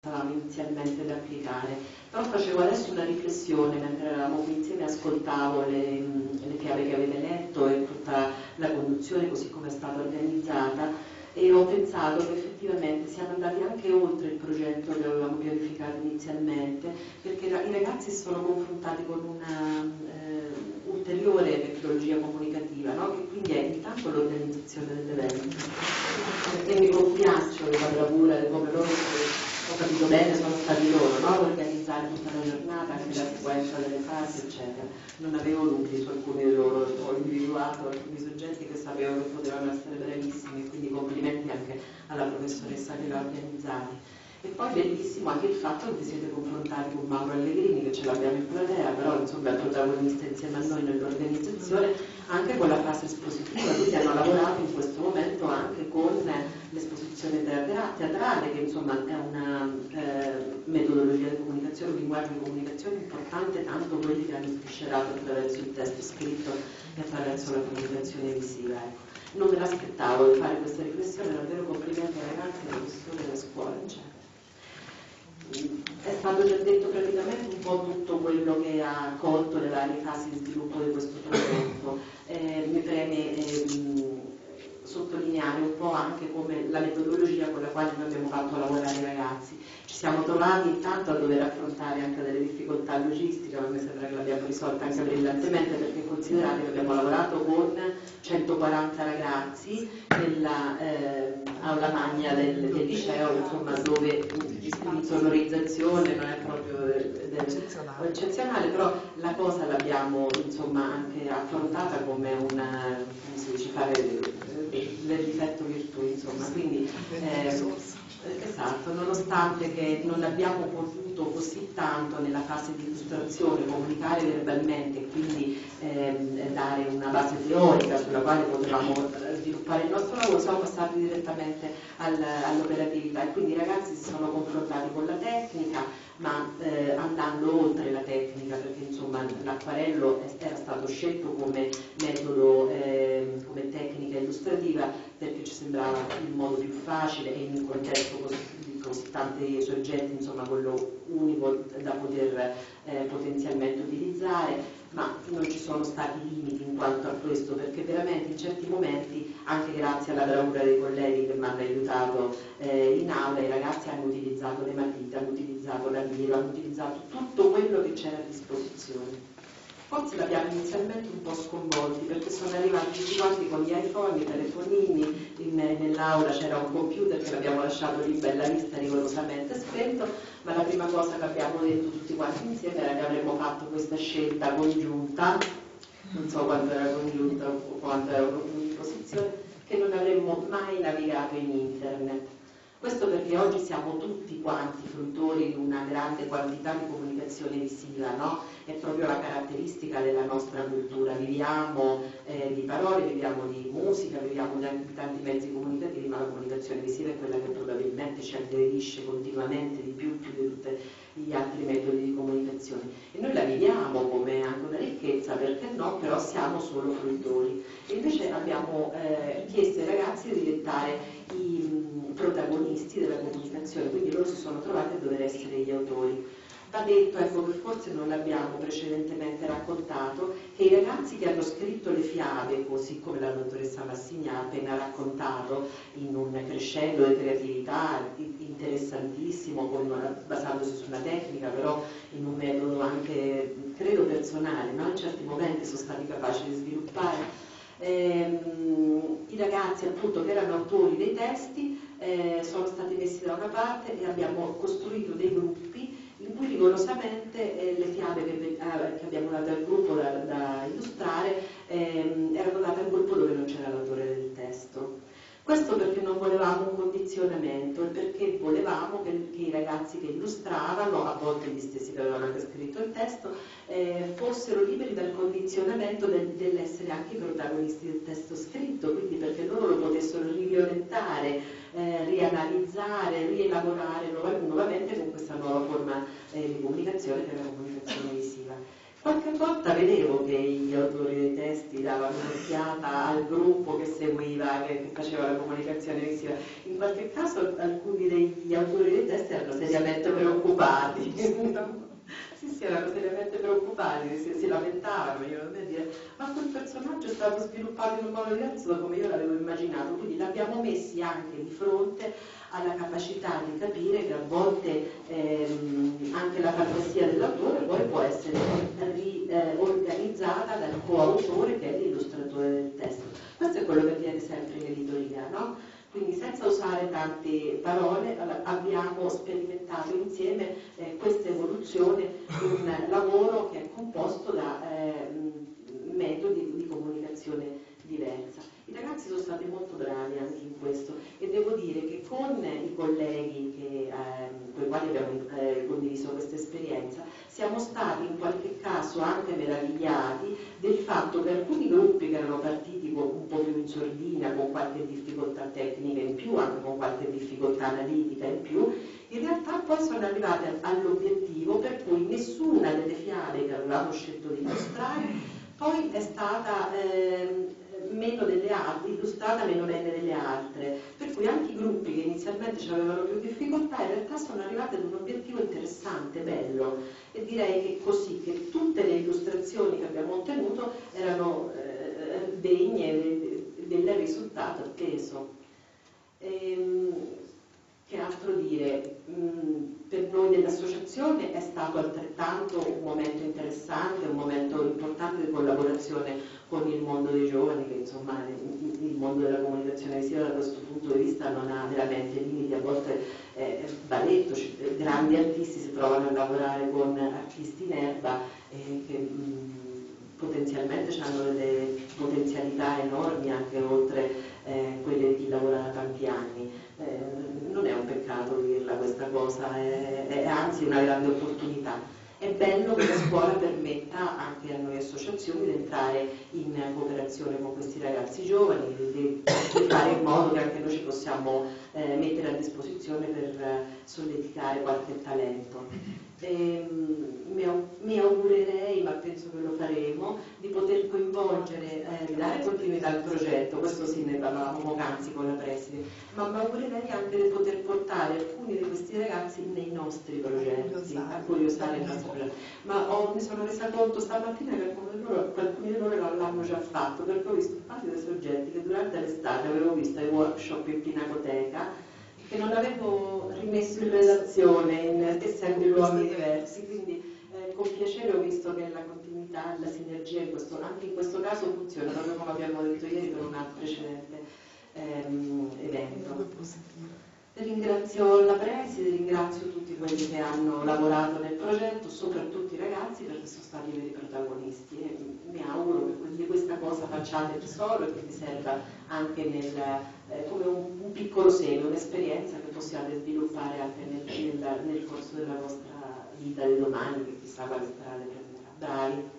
stavamo inizialmente ad applicare, però facevo adesso una riflessione mentre eravamo qui insieme ascoltavo le, le fiabe che avete letto e tutta la conduzione così come è stata organizzata e ho pensato che effettivamente siamo andati anche oltre il progetto che avevamo pianificato inizialmente perché i ragazzi si sono confrontati con una eh, ulteriore metodologia comunicativa no? che quindi è intanto l'organizzazione dell'evento e mi compiaccio della bravura di come loro ho capito bene, sono stati loro, no? organizzare tutta la giornata, anche la sequenza delle fasi, eccetera. Non avevo dubbi su alcuni di loro, ho individuato alcuni soggetti che sapevo che potevano essere bravissimi, quindi complimenti anche alla professoressa che l'ha organizzati. E poi bellissimo anche il fatto che vi siete confrontati con Mauro Allegrini, che ce l'abbiamo in platea, però insomma è protagonista insieme a noi nell'organizzazione, anche con la fase espositiva, quindi hanno lavorato in questo momento anche con l'esposizione teatrale, che insomma è una eh, metodologia di comunicazione, un linguaggio di comunicazione importante, tanto quelli che hanno sviscerato attraverso il testo scritto e attraverso la comunicazione visiva. Ecco. Non me l'aspettavo di fare questa riflessione, davvero complimenti ai ragazzi, alle persone della scuola, eccetera è stato già detto praticamente un po' tutto quello che ha colto le varie fasi di sviluppo di questo progetto. Eh, mi preme eh, sottolineare un po' anche come la metodologia con la quale noi abbiamo fatto lavorare i ragazzi. Ci siamo trovati intanto a dover affrontare anche delle difficoltà logistiche, ma mi sembra che l'abbiamo risolta anche brillantemente perché considerate che abbiamo lavorato con 140 ragazzi nella eh, aula magna del, del, liceo, insomma, dove l'insonorizzazione non è proprio del, eccezionale. eccezionale, però la cosa l'abbiamo insomma, anche affrontata come una, come si dice, fare del difetto virtù, insomma, quindi eh, esatto, nonostante che non abbiamo potuto così tanto nella fase di illustrazione comunicare verbalmente e quindi eh, dare una base teorica sulla quale potevamo sviluppare il nostro lavoro, siamo passati direttamente al, all'operatività. E quindi i ragazzi si sono confrontati con la tecnica, ma eh, andando oltre la tecnica, perché insomma l'acquarello era stato scelto come metodo, eh, tecnica illustrativa, perché ci sembrava il modo più facile e in un contesto di così tanti soggetti, insomma quello unico da poter eh, potenzialmente utilizzare ma non ci sono stati limiti in quanto a questo, perché veramente in certi momenti, anche grazie alla bravura dei colleghi che mi hanno aiutato eh, in aula, i ragazzi hanno utilizzato le matite, hanno utilizzato la hanno utilizzato tutto quello che c'era a disposizione. Forse l'abbiamo inizialmente un po' sconvolti perché sono arrivati tutti quanti con gli iPhone, i telefonini, in, nell'aula c'era un computer che l'abbiamo lasciato lì bella vista rigorosamente spento, ma la prima cosa che abbiamo detto tutti quanti insieme era che avremmo fatto questa scelta congiunta, non so quanto era congiunta o quanto era in posizione, che non avremmo mai navigato in internet questo perché oggi siamo tutti quanti fruttori di una grande quantità di comunicazione visiva, no? È proprio la caratteristica della nostra cultura. Viviamo eh, di parole, viviamo di musica, viviamo di tanti mezzi comunicativi, ma la comunicazione visiva è quella che probabilmente ci aggredisce continuamente di più, più di tutti gli altri metodi di comunicazione. E noi la viviamo come anche una ricchezza, perché no, però siamo solo fruttori. E invece abbiamo eh, chiesto ai ragazzi di diventare i protagonisti della comunicazione, quindi loro si sono trovati a dover essere gli autori. Va detto, ecco che forse non l'abbiamo precedentemente raccontato, che i ragazzi che hanno scritto le fiabe, così come la dottoressa Massigna ha appena raccontato, in un crescendo di creatività interessantissimo, con, basandosi su una tecnica, però in un metodo anche, credo, personale, no? in certi momenti sono stati capaci di sviluppare. Ehm, I ragazzi appunto che erano autori dei testi eh, sono stati messi da una parte e abbiamo costruito dei gruppi in cui rigorosamente eh, le fiabe che, eh, che, abbiamo dato al gruppo da, da illustrare ehm, erano date al gruppo dove non c'era l'autore del testo. Questo perché non volevamo un condizionamento perché volevamo che, che, i ragazzi che illustravano, a volte gli stessi che avevano anche scritto il testo, eh, fossero liberi dal condizionamento del, dell'essere anche i protagonisti del testo scritto, quindi perché loro lo potessero riviolentare, eh, rianalizzare, rielaborare nuovamente con questa nuova forma eh, di comunicazione che è la comunicazione visiva. Qualche volta vedevo che gli autori dei testi davano un'occhiata al gruppo che seguiva, che, faceva la comunicazione visiva. In qualche caso alcuni degli autori dei testi erano seriamente preoccupati. sì, sì, erano seriamente preoccupati, si, si lamentavano, io a dire, ma quel personaggio è stato sviluppato in un modo diverso da come io l'avevo immaginato, quindi l'abbiamo messi anche di fronte alla capacità di capire che a volte ehm, anche la fantasia dell'autore poi può essere riorganizzata dal coautore che è l'illustratore del testo. Questo è quello che avviene sempre in editoria, no? Quindi senza usare tante parole abbiamo sperimentato insieme eh, questa di un lavoro che è composto da eh, metodi di comunicazione diversa. I ragazzi sono stati molto bravi anche in questo e devo dire che con i colleghi che, eh, con i quali abbiamo eh, condiviso questa esperienza siamo stati in qualche caso anche meravigliati del fatto che alcuni gruppi che erano partiti un po' più in sordina, con qualche difficoltà tecnica in più, anche con qualche difficoltà analitica in più, in realtà poi sono arrivati all'obiettivo per cui nessuna delle fiabe che avevamo scelto di illustrare poi è stata eh, meno delle altre, illustrata meno bene delle altre, per cui anche i gruppi che inizialmente avevano più difficoltà in realtà sono arrivati ad un obiettivo bello e direi che così, che tutte le illustrazioni che abbiamo ottenuto erano eh, degne del risultato atteso. Ehm, che altro dire? Mm, per noi dell'associazione è stato altrettanto un momento interessante, un momento importante di collaborazione con il mondo dei giovani, che insomma il mondo della comunicazione visiva da questo punto di vista non ha veramente limiti, a volte va detto, grandi artisti si trovano a lavorare con artisti in erba eh, che mh, mm, potenzialmente hanno delle potenzialità enormi anche oltre eh, quelle di chi lavora da tanti anni. Eh, non è un peccato dirla questa cosa, è, è anzi una grande opportunità. È bello che la scuola permetta anche a noi associazioni di entrare in cooperazione con questi ragazzi giovani, di, fare in modo che anche noi ci possiamo eh, mettere a disposizione per eh, solleticare qualche talento. E, mi, mi, augurerei, penso che lo faremo, di poter coinvolgere, eh, di dare continuità al progetto, questo sì ne parlavamo poc'anzi con la preside, ma mi augurerei anche di poter portare alcuni di questi ragazzi nei nostri progetti, a curiosare il nostro progetto. Ma ho, mi sono resa conto stamattina che alcuni di loro, alcuni di loro l'hanno già fatto, perché ho visto un paio di soggetti che durante l'estate avevo visto ai workshop in Pinacoteca che non avevo rimesso in relazione in, essendo in luoghi diversi, quindi eh, con piacere ho visto che la continuità, la sinergia in questo, anche in questo caso funziona, proprio come abbiamo detto ieri per un altro precedente ehm, evento. Ringrazio la Preside, ringrazio tutti quelli che hanno lavorato nel progetto, soprattutto i ragazzi perché sono stati i veri protagonisti. E mi auguro che di questa cosa facciate tesoro e che vi serva anche nel, eh, come un, un, piccolo seme, un'esperienza che possiate sviluppare anche nel, nel, nel corso della vostra vita di domani, che chissà